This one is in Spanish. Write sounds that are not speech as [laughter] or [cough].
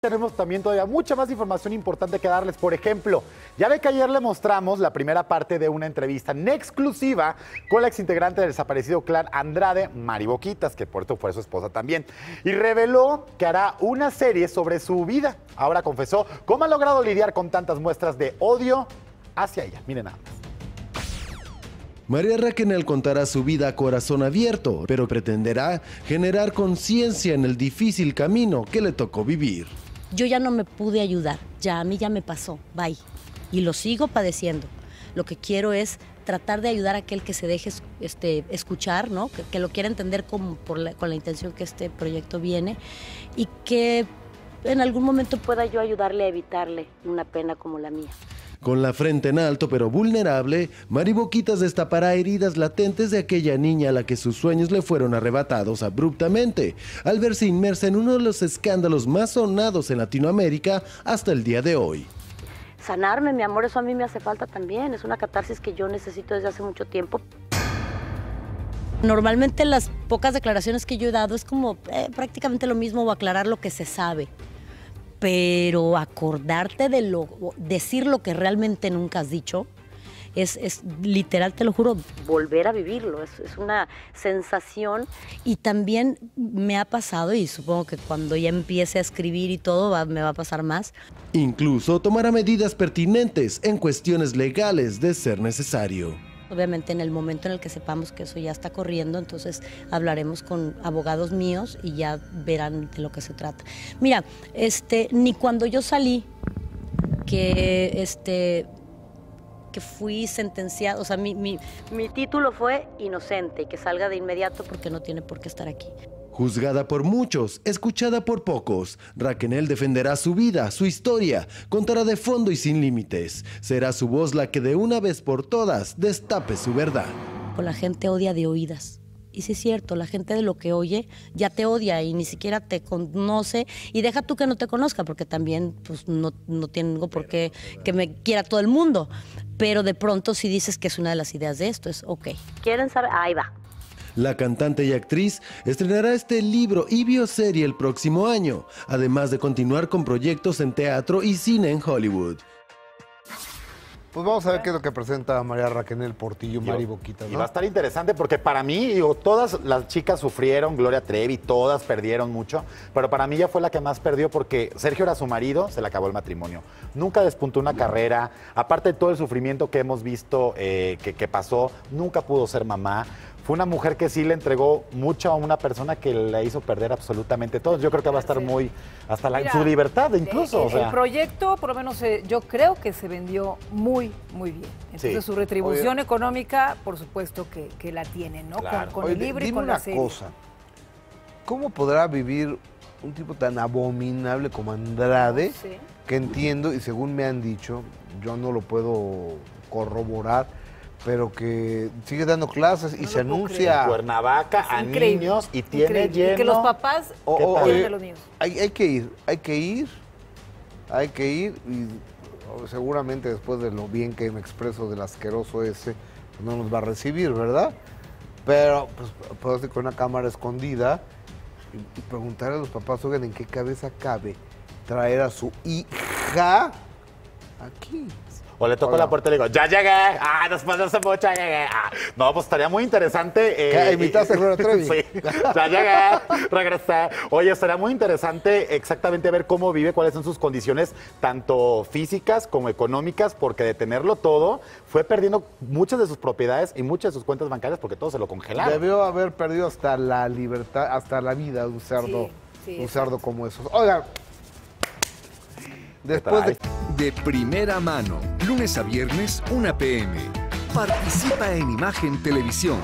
Tenemos también todavía mucha más información importante que darles. Por ejemplo, ya ve que ayer le mostramos la primera parte de una entrevista en exclusiva con la exintegrante del desaparecido clan Andrade, Mari Boquitas, que por esto fue su esposa también. Y reveló que hará una serie sobre su vida. Ahora confesó cómo ha logrado lidiar con tantas muestras de odio hacia ella. Miren nada más. María Raquenel contará su vida a corazón abierto, pero pretenderá generar conciencia en el difícil camino que le tocó vivir. Yo ya no me pude ayudar, ya a mí ya me pasó, bye. Y lo sigo padeciendo. Lo que quiero es tratar de ayudar a aquel que se deje este, escuchar, ¿no? que, lo quiera entender como por con la intención que este proyecto viene y que en algún momento pueda yo ayudarle a evitarle una pena como la mía. Con la frente en alto pero vulnerable, Mari Boquitas destapará heridas latentes de aquella niña a la que sus sueños le fueron arrebatados abruptamente, al verse inmersa en uno de los escándalos más sonados en Latinoamérica hasta el día de hoy. Sanarme, mi amor, eso a mí me hace falta también, es una catarsis que yo necesito desde hace mucho tiempo. Normalmente las pocas declaraciones que yo he dado es como eh, prácticamente lo mismo o aclarar lo que se sabe pero acordarte de lo, decir lo que realmente nunca has dicho, es, literal, te lo juro, volver a vivirlo. Es, es, una sensación y también me ha pasado, y supongo que cuando ya empiece a escribir y todo, me va a pasar más. Incluso tomará medidas pertinentes en cuestiones legales de ser necesario. Obviamente en el momento en el que sepamos que eso ya está corriendo, entonces hablaremos con abogados míos y ya verán de lo que se trata. Mira, este, ni cuando yo salí, que este que fui sentenciado, o sea, mi, mi, mi título fue inocente y que salga de inmediato porque no tiene por qué estar aquí. Juzgada por muchos, escuchada por pocos, Raquel defenderá su vida, su historia, contará de fondo y sin límites. Será su voz la que de una vez por todas destape su verdad. La gente odia de oídas. Y sí es cierto, la gente de lo que oye ya te odia y ni siquiera te conoce. Y deja tú que no te conozca, porque también pues, no, no tengo por qué que me quiera todo el mundo. Pero de pronto si dices que es una de las ideas de esto, es ok. ¿Quieren saber? Ahí va. La cantante y actriz estrenará este libro y bioserie el próximo año, además de continuar con proyectos en teatro y cine en Hollywood. Pues vamos a ver qué es lo que presenta María Raquel Portillo, Mari Boquita. Y va a estar interesante porque para mí, digo, todas las chicas sufrieron, Gloria Trevi, todas perdieron mucho, pero para mí ya fue la que más perdió porque Sergio era su marido, se le acabó el matrimonio. Nunca despuntó una carrera, aparte de todo el sufrimiento que hemos visto eh, que pasó, nunca pudo ser mamá fue una mujer que sí le entregó mucho a una persona que le hizo perder absolutamente todo. Yo creo que va a estar muy, hasta la, su libertad incluso. El, proyecto, por lo menos eh, yo creo que se vendió muy, muy bien. Entonces su retribución económica, por supuesto que, la tiene, ¿no? Con, el libro y con la serie. cosa, ¿cómo podrá vivir un tipo tan abominable como Andrade, que entiendo y según me han dicho, yo no lo puedo corroborar, pero que sigue dando clases y se anuncia en Cuernavaca a niños y tiene lleno. que los papás o, a los niños. Hay, hay, que ir, hay que ir, hay que ir y seguramente después de lo bien que me expreso del asqueroso ese, pues no nos va a recibir, ¿verdad? Pero pues puedo ir con una cámara escondida y, preguntar a los papás, oigan, ¿en qué cabeza cabe traer a su hija aquí? O le toco la puerta y le digo, ya llegué. Ah, después de hace mucho llegué. Ah, no, pues estaría muy interesante. Eh, ¿Imitaste a [laughs] Trevi? sí, ya llegué, regresé. Oye, estaría muy interesante exactamente ver cómo vive, cuáles son sus condiciones, tanto físicas como económicas, porque de tenerlo todo, fue perdiendo muchas de sus propiedades y muchas de sus cuentas bancarias porque todo se lo congelaron. Debió haber perdido hasta la libertad, hasta la vida de un cerdo, un cerdo como esos. Oiga, después de... de primera mano lunes a viernes, 1 pm. Participa en Imagen Televisión.